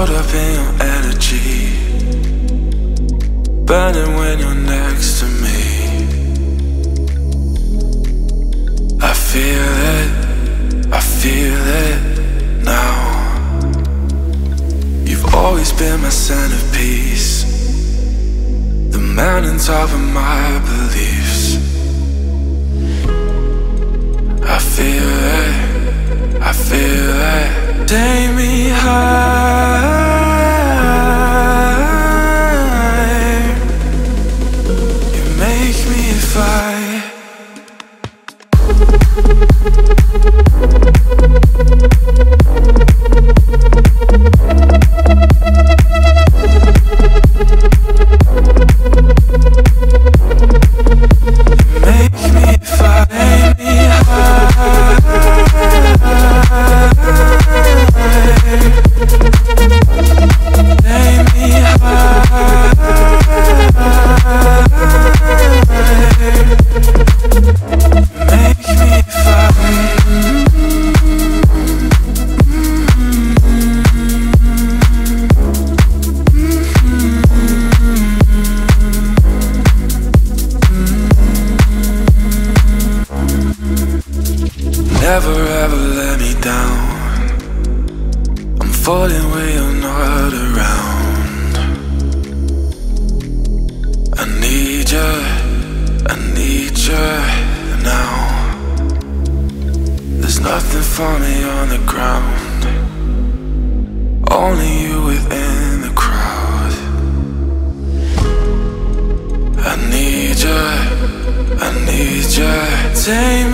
caught up in your energy. Burning when you're next to me. I feel it, I feel it now. You've always been my centerpiece, the man on top of my beliefs. I feel it, I feel it. Take me high. Let me down. I'm falling when you're not around. I need you, I need you now. There's nothing for me on the ground. Only you within the crowd. I need you, I need you. Take